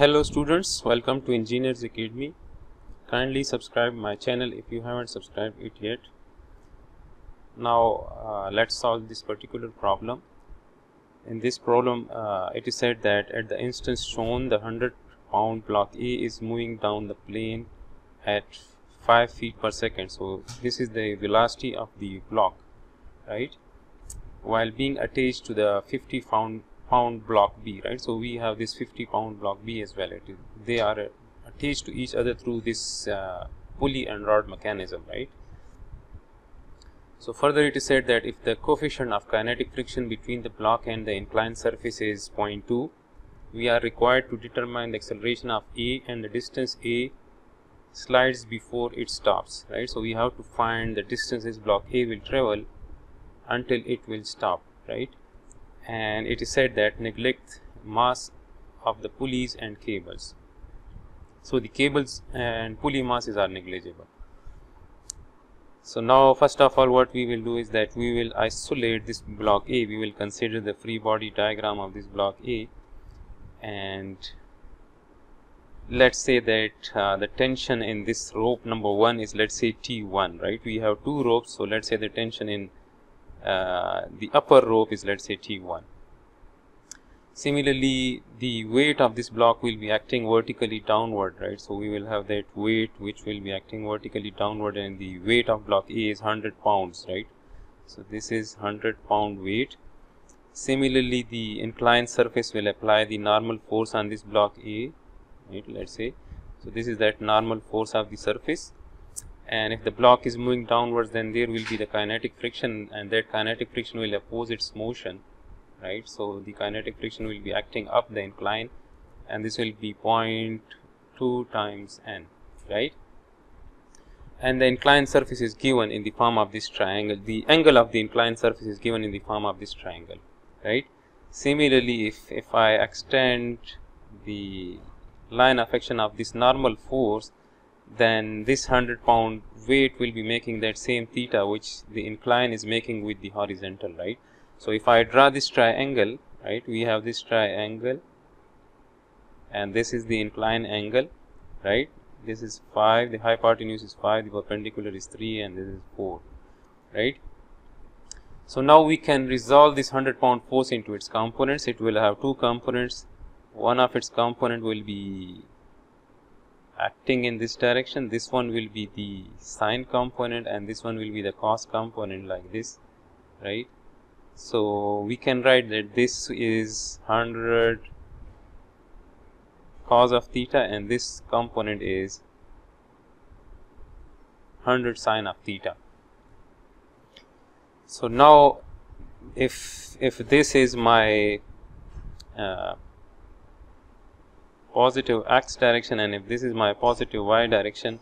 hello students. Welcome to engineers academy. Kindly subscribe my channel if you haven't subscribed it yet. Now uh, let's solve this particular problem. In this problem uh, it is said that at the instance shown the 100 pound block A is moving down the plane at 5 feet per second. So this is the velocity of the block right? While being attached to the 50 pound pound block B, right? So we have this 50 pound block B as well. Is, they are attached to each other through this uh, pulley and rod mechanism, right? So further it is said that if the coefficient of kinetic friction between the block and the inclined surface is 0.2, we are required to determine the acceleration of A and the distance A slides before it stops, right? So we have to find the distances block A will travel until it will stop, right? And it is said that neglect mass of the pulleys and cables. So, the cables and pulley masses are negligible. So, now first of all what we will do is that we will isolate this block A, we will consider the free body diagram of this block A and let us say that uh, the tension in this rope number 1 is let us say T1 right. We have two ropes. So, let us say the tension in uh, the upper rope is let us say T1. Similarly, the weight of this block will be acting vertically downward, right. So, we will have that weight which will be acting vertically downward and the weight of block A is 100 pounds, right. So, this is 100 pound weight. Similarly, the inclined surface will apply the normal force on this block A, right, let us say. So, this is that normal force of the surface and if the block is moving downwards then there will be the kinetic friction and that kinetic friction will oppose its motion right? So the kinetic friction will be acting up the incline and this will be 0.2 times n right? And the inclined surface is given in the form of this triangle. The angle of the inclined surface is given in the form of this triangle right? Similarly if if i extend the line of action of this normal force then this 100 pound weight will be making that same theta which the incline is making with the horizontal right. So, if I draw this triangle right we have this triangle and this is the incline angle right this is 5 the hypotenuse is 5 the perpendicular is 3 and this is 4 right. So, now we can resolve this 100 pound force into its components it will have two components one of its component will be acting in this direction this one will be the sine component and this one will be the cos component like this right? So we can write that this is 100 cos of theta and this component is 100 sine of theta. So now if if this is my uh, positive x direction and if this is my positive y direction.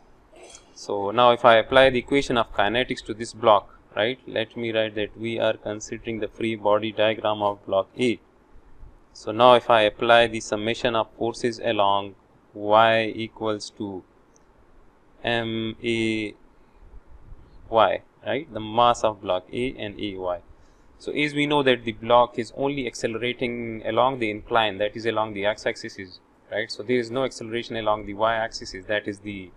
So, now if I apply the equation of kinetics to this block right let me write that we are considering the free body diagram of block A. So, now if I apply the summation of forces along y equals to m a y right the mass of block A and A y. So, as we know that the block is only accelerating along the incline that is along the x axis is right. So, there is no acceleration along the y axis is that is the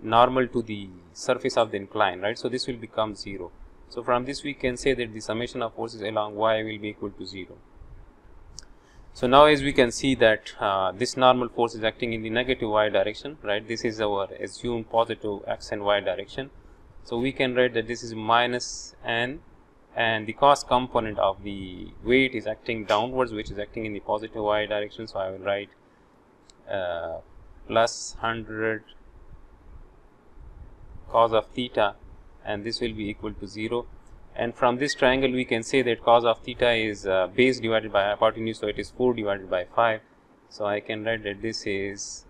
normal to the surface of the incline right. So, this will become 0. So, from this we can say that the summation of forces along y will be equal to 0. So, now as we can see that uh, this normal force is acting in the negative y direction right this is our assumed positive x and y direction. So, we can write that this is minus n and the cos component of the weight is acting downwards which is acting in the positive y direction. So, I will write uh, plus 100 cos of theta and this will be equal to 0 and from this triangle we can say that cos of theta is uh, base divided by hypotenuse so it is 4 divided by 5 so i can write that this is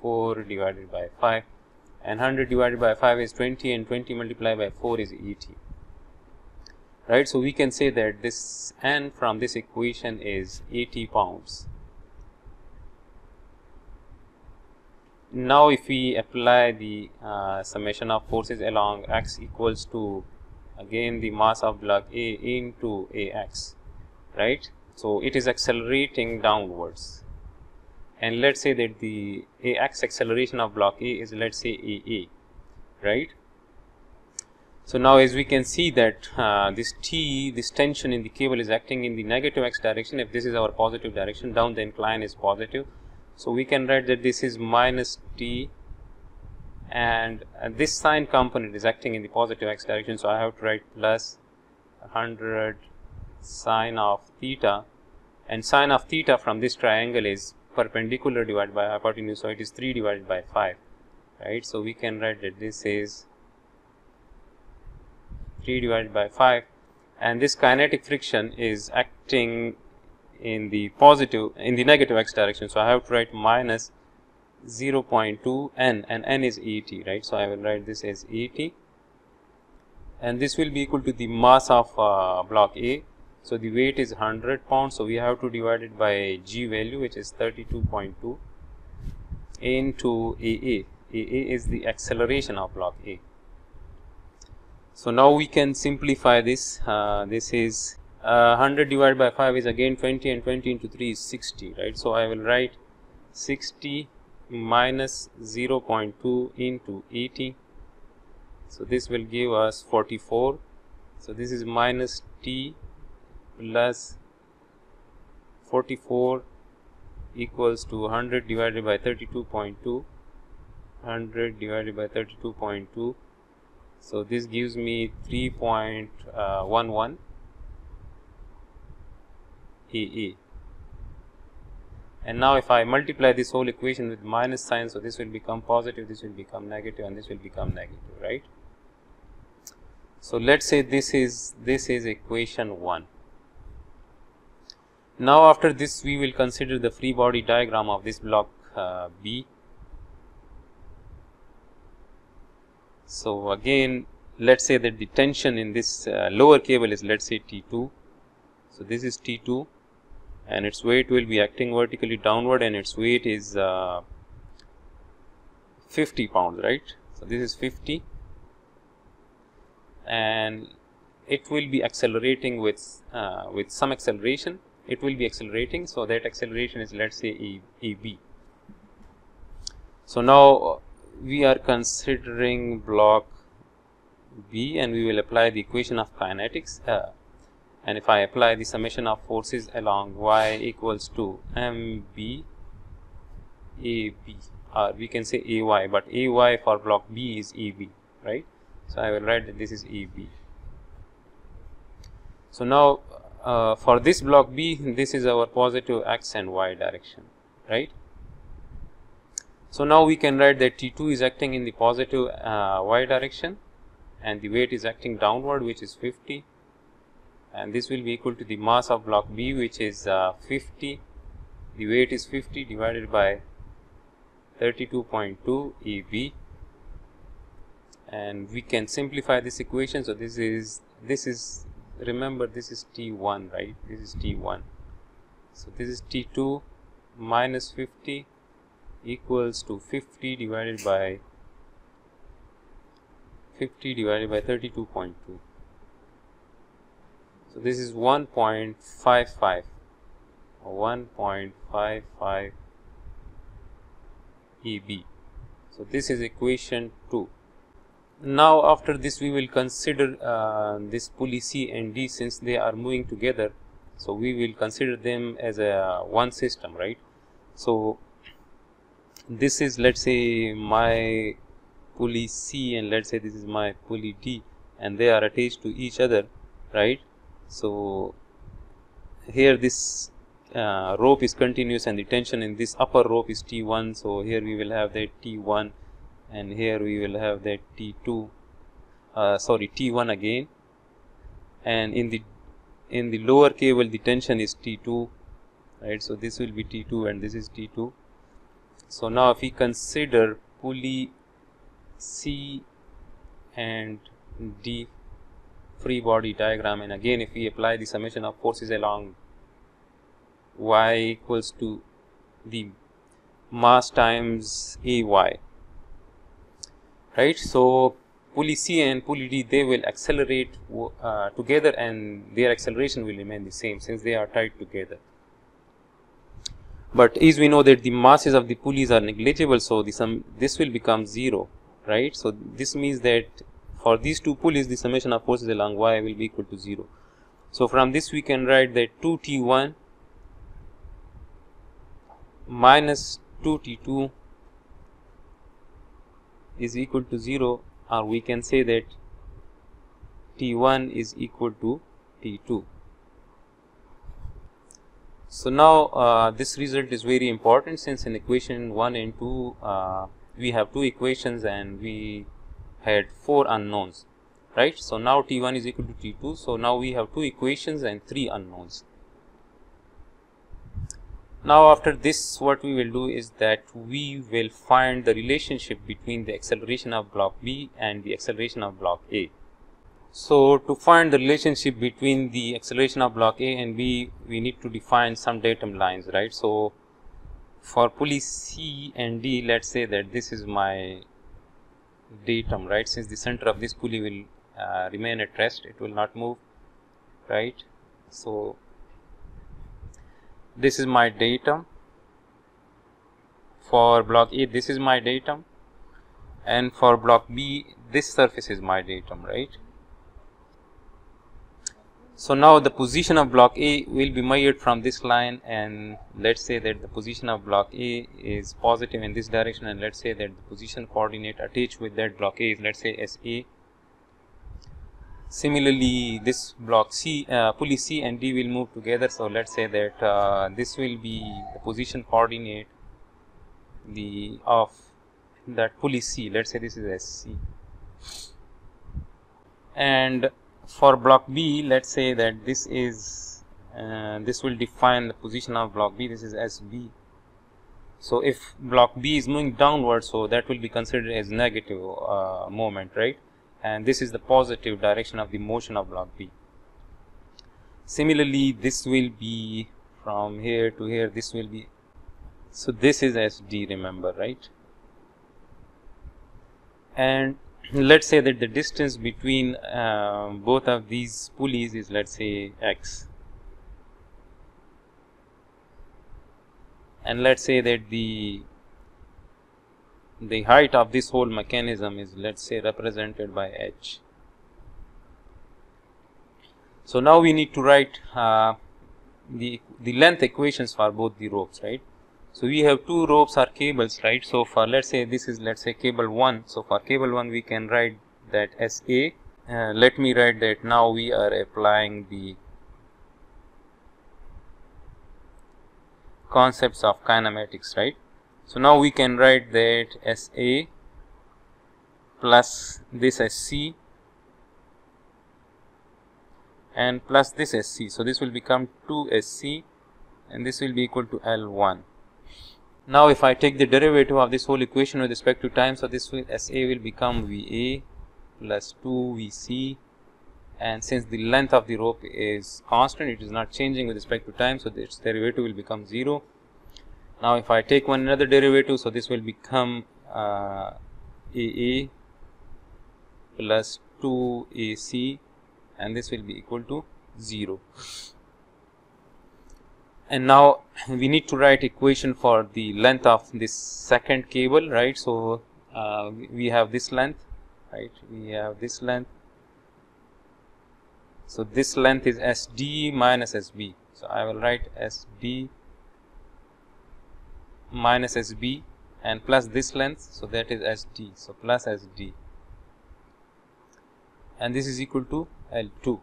4 divided by 5 and 100 divided by 5 is 20 and 20 multiplied by 4 is 80 right? So we can say that this n from this equation is 80 pounds now if we apply the uh, summation of forces along x equals to again the mass of block A into Ax right. So, it is accelerating downwards and let's say that the ax acceleration of block A is let's say AA, right. So, now as we can see that uh, this T, this tension in the cable is acting in the negative x direction, if this is our positive direction, down the incline is positive. So, we can write that this is minus T and uh, this sine component is acting in the positive x direction. So, I have to write plus 100 sine of theta and sine of theta from this triangle is perpendicular divided by hypotenuse. So, it is 3 divided by 5 right. So, we can write that this is 3 divided by 5 and this kinetic friction is acting in the positive in the negative x direction. So, I have to write minus 0.2 n and n is ET right. So, I will write this as ET and this will be equal to the mass of uh, block A. So, the weight is 100 pounds. So, we have to divide it by G value which is 32.2 into AA. AA is the acceleration of block A. So, now we can simplify this. Uh, this is uh, 100 divided by 5 is again 20 and 20 into 3 is 60 right. So, I will write 60 minus 0.2 into 80. So, this will give us 44. So, this is minus t plus 44 equals to 100 divided by 32.2 100 divided by 32.2 so this gives me 3.11 EE and now if I multiply this whole equation with minus sign so this will become positive this will become negative and this will become negative right? So let's say this is this is equation 1 now after this we will consider the free body diagram of this block uh, B. So again let's say that the tension in this uh, lower cable is let's say T2 so this is T2 and its weight will be acting vertically downward and its weight is uh, 50 pounds right? So this is 50 and it will be accelerating with uh, with some acceleration. It will be accelerating so that acceleration is let's say e, eb so now we are considering block b and we will apply the equation of kinetics uh, and if I apply the summation of forces along y equals to mb ab or we can say ay but ay for block b is eb right? So I will write that this is eb so now uh, for this block b this is our positive x and y direction right? So now we can write that T2 is acting in the positive uh, y direction and the weight is acting downward which is 50 and this will be equal to the mass of block B which is uh, 50 the weight is 50 divided by 32.2 EB and we can simplify this equation. So this is this is remember this is T1 right? This is T1 so this is T2 minus 50 equals to 50 divided by 50 divided by 32.2 so, this is 1.55 1.55 EB. So, this is equation 2. Now, after this we will consider uh, this pulley C and D since they are moving together. So, we will consider them as a one system right. So, this is let us say my pulley C and let us say this is my pulley D and they are attached to each other right so, here this uh, rope is continuous and the tension in this upper rope is T1. So, here we will have that T1 and here we will have that T2 uh, sorry T1 again and in the in the lower cable the tension is T2 right. So, this will be T2 and this is T2. So, now if we consider pulley C and D free body diagram. And again if we apply the summation of forces along y equals to the mass times ay right? So pulley c and pulley d they will accelerate uh, together and their acceleration will remain the same since they are tied together. But as we know that the masses of the pulleys are negligible so this um, this will become 0 right? So this means that for these two pulleys the summation of forces along y will be equal to 0 so from this we can write that 2t1 minus 2t2 is equal to 0 or we can say that T1 is equal to T2. So now uh, this result is very important since in equation 1 and 2 uh, we have two equations and we had four unknowns right. So now T1 is equal to T2. So now we have two equations and three unknowns. Now after this what we will do is that we will find the relationship between the acceleration of block B and the acceleration of block A. So to find the relationship between the acceleration of block A and B we need to define some datum lines right. So for pulley C and D let us say that this is my datum right since the center of this pulley will uh, remain at rest it will not move right. So this is my datum for block A this is my datum and for block B this surface is my datum right. So now the position of block A will be measured from this line and let's say that the position of block A is positive in this direction and let's say that the position coordinate attached with that block A is let's say SA Similarly, this block C, uh, pulley C and D will move together. So, let us say that uh, this will be the position coordinate the of that pulley C. Let us say this is SC. And for block B, let us say that this is uh, this will define the position of block B. This is SB. So, if block B is moving downward, so that will be considered as negative uh, moment, right? and this is the positive direction of the motion of block B. Similarly, this will be from here to here, this will be, so this is SD remember, right? And let us say that the distance between uh, both of these pulleys is let us say x. And let us say that the the height of this whole mechanism is let us say represented by h. So, now we need to write uh, the, the length equations for both the ropes right. So, we have two ropes or cables right. So, for let us say this is let us say cable 1. So, for cable 1 we can write that as A. Uh, let me write that now we are applying the concepts of kinematics right. So, now we can write that as A plus this as C and plus this as C. So, this will become 2 S C and this will be equal to L 1. Now, if I take the derivative of this whole equation with respect to time, so this will S A will become V A plus 2 V C and since the length of the rope is constant, it is not changing with respect to time. So, its derivative will become 0 now, if I take one another derivative, so this will become uh, AA plus 2 AC and this will be equal to 0. And now we need to write equation for the length of this second cable, right. So, uh, we have this length, right, we have this length. So, this length is SD minus SB. So, I will write SD minus SB and plus this length. So, that is SD. So, plus SD and this is equal to L2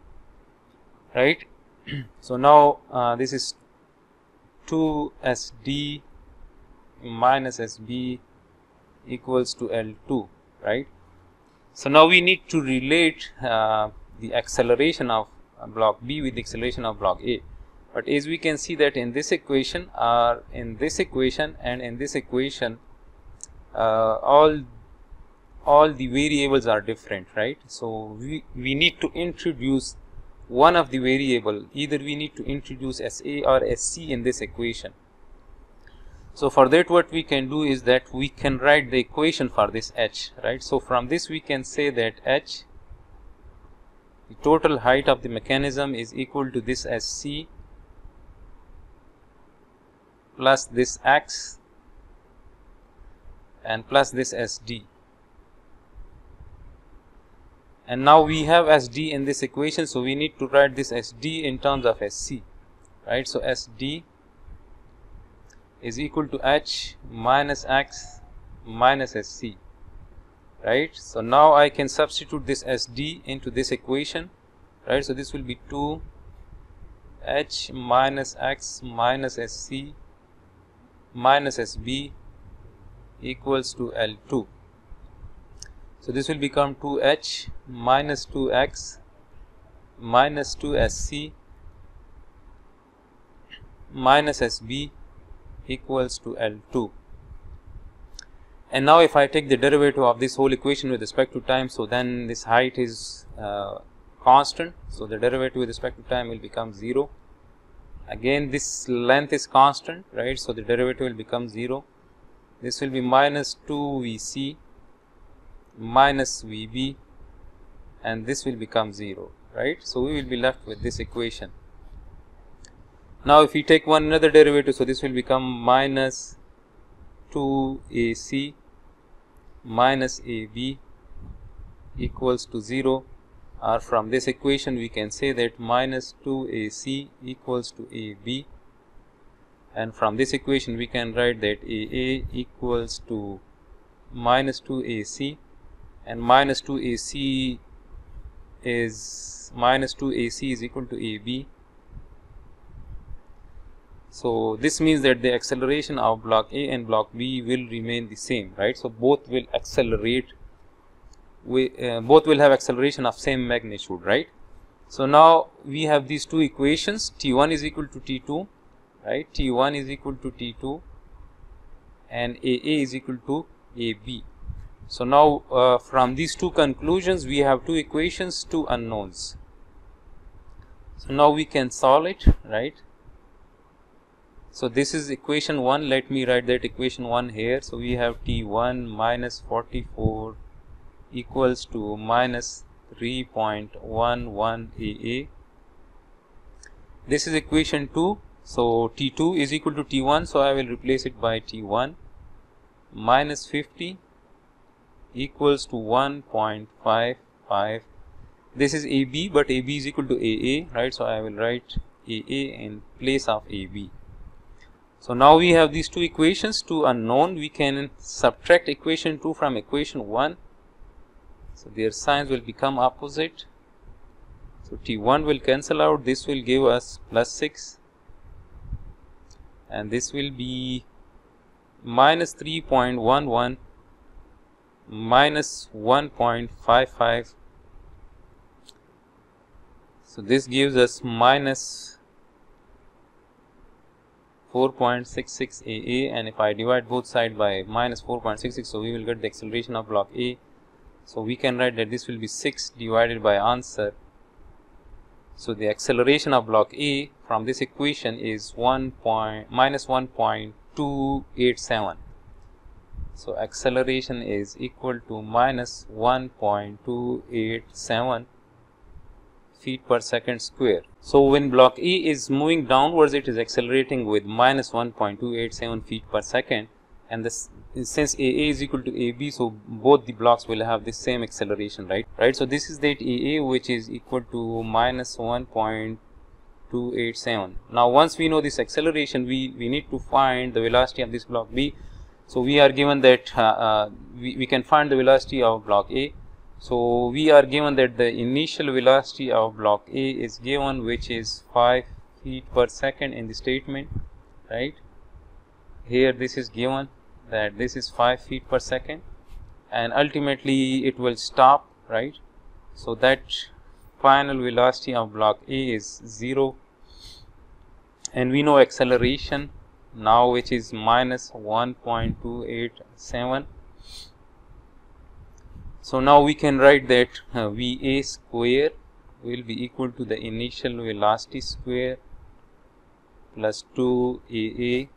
right. so, now uh, this is 2 SD minus SB equals to L2 right. So, now we need to relate uh, the acceleration of block B with the acceleration of block A but as we can see that in this equation or in this equation and in this equation uh, all all the variables are different right so we we need to introduce one of the variable either we need to introduce SA or SC in this equation so for that what we can do is that we can write the equation for this H right so from this we can say that H the total height of the mechanism is equal to this SC plus this x and plus this SD. And now we have SD in this equation, so we need to write this SD in terms of SC, right. So, SD is equal to H minus X minus SC, right. So, now I can substitute this SD into this equation, right. So, this will be 2 H minus X minus SC minus SB equals to L2. So, this will become 2H minus 2X minus 2SC minus SB equals to L2. And now, if I take the derivative of this whole equation with respect to time, so then this height is uh, constant. So, the derivative with respect to time will become 0 again this length is constant right. So, the derivative will become 0 this will be minus 2 V c minus V b and this will become 0 right. So, we will be left with this equation. Now, if we take one another derivative, so this will become minus 2 A c minus A b equals to 0 or from this equation we can say that minus 2 AC equals to AB and from this equation we can write that AA equals to minus 2 AC and minus 2 AC is minus 2 AC is equal to AB. So, this means that the acceleration of block A and block B will remain the same right. So, both will accelerate we uh, both will have acceleration of same magnitude right. So, now we have these two equations T 1 is equal to T 2 right T 1 is equal to T 2 and A A is equal to A B. So, now uh, from these two conclusions we have two equations two unknowns. So, now we can solve it right. So, this is equation 1 let me write that equation 1 here. So, we have T 1 minus 44 equals to minus 3.11 AA. This is equation 2. So, T2 is equal to T1. So, I will replace it by T1 minus 50 equals to 1.55. This is AB, but AB is equal to AA, right. So, I will write AA in place of AB. So, now we have these two equations, two unknown. We can subtract equation 2 from equation 1 so, their signs will become opposite. So, T 1 will cancel out this will give us plus 6 and this will be minus 3.11 minus 1.55. So, this gives us minus 4.66 AA and if I divide both side by minus 4.66. So, we will get the acceleration of block A so, we can write that this will be 6 divided by answer. So, the acceleration of block A from this equation is 1 point minus 1.287. So, acceleration is equal to minus 1.287 feet per second square. So, when block E is moving downwards, it is accelerating with minus 1.287 feet per second and this since AA is equal to AB, so both the blocks will have the same acceleration, right? Right. So this is that AA which is equal to minus 1.287. Now once we know this acceleration, we we need to find the velocity of this block B. So we are given that uh, uh, we, we can find the velocity of block A. So we are given that the initial velocity of block A is given which is 5 feet per second in the statement, right? Here this is given that this is 5 feet per second and ultimately it will stop right. So, that final velocity of block A is 0 and we know acceleration now which is minus 1.287. So, now we can write that uh, V A square will be equal to the initial velocity square plus 2 A A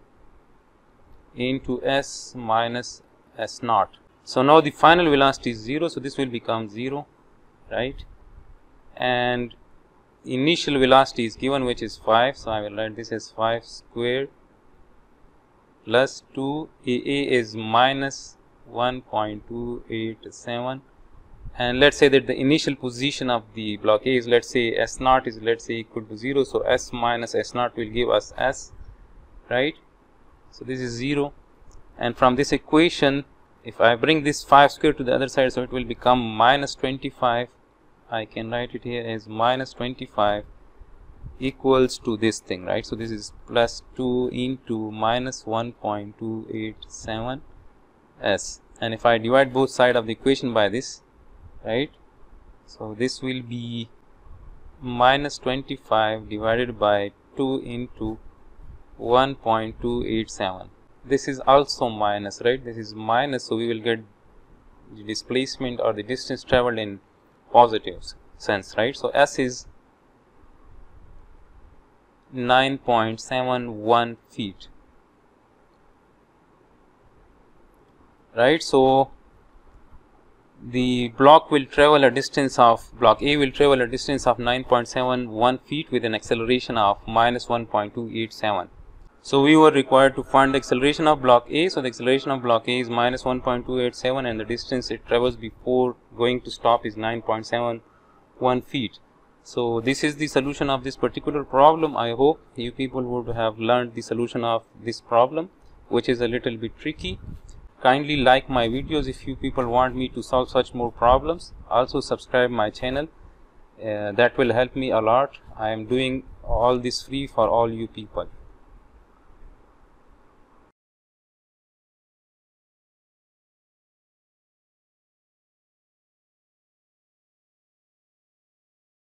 into s minus s naught. So, now the final velocity is 0. So, this will become 0 right and initial velocity is given which is 5. So, I will write this as 5 squared plus 2 AA is minus 1.287 and let's say that the initial position of the block A is let's say S naught is let's say equal to 0 so S minus S naught will give us S right? So this is 0 and from this equation if I bring this 5 square to the other side so it will become minus 25 I can write it here as minus 25 equals to this thing right? So this is plus 2 into minus 1.287 s. And if I divide both side of the equation by this right? So this will be minus 25 divided by 2 into 1.287 this is also minus right? This is minus so we will get the displacement or the distance traveled in positive sense right? So s is 9.71 feet right so the block will travel a distance of block A will travel a distance of 9.71 feet with an acceleration of minus 1.287 so we were required to find the acceleration of block A. So the acceleration of block A is minus 1.287 and the distance it travels before going to stop is 9.71 feet. So this is the solution of this particular problem. I hope you people would have learned the solution of this problem which is a little bit tricky. Kindly like my videos if you people want me to solve such more problems. Also subscribe my channel. Uh, that will help me a lot. I am doing all this free for all you people.